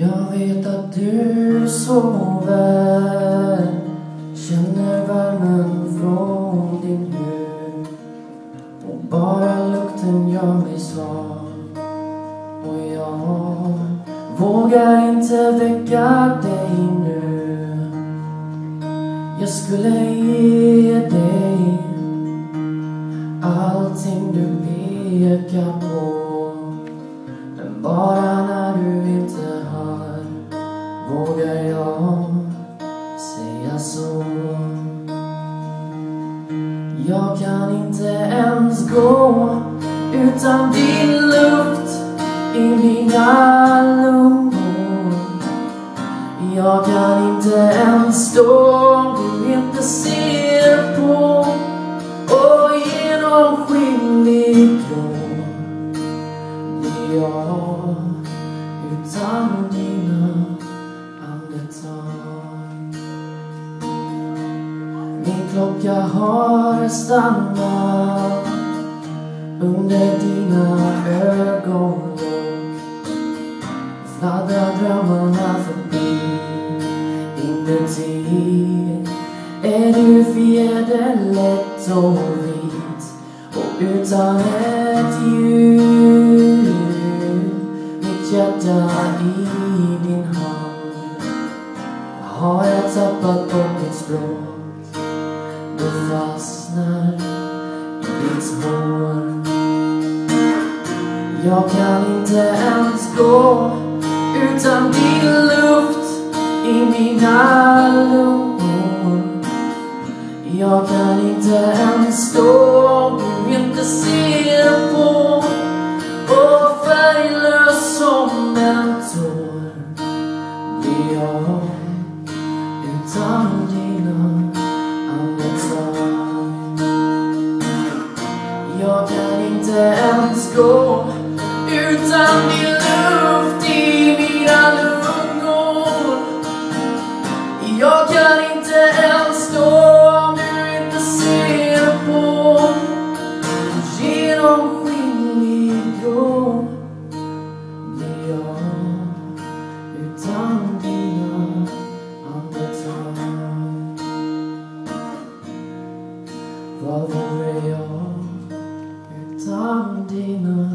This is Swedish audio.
Jag vet att du sover Känner värmen från din hud. Och bara lukten gör mig svag. Och jag vågar inte väcka dig nu. Jag skulle ge dig allting du pekar på. Men bara Jag kan inte ens gå utan din luft i mina lungor. Jag kan inte ens stå om du inte ser på och genomskinlig grå blir jag utan Min klocka har stannat under dina ögonlock. Fladdrar drömmarna förbi. Inuti är du fjäderlätt och vit. Och utan ett ljud mitt hjärta i din hand har jag tappat bort mitt språk det fastnar i ditt hår. Jag kan inte ens gå utan din luft i mina lungor. Jag kan inte ens stå om du inte ser på och färglös som en tår blir jag gå utan din luft i mina lungor. Jag kan inte ens stå om du inte ser på genomskinlig grå blir jag utan dina andetag. Vad vore jag Родина.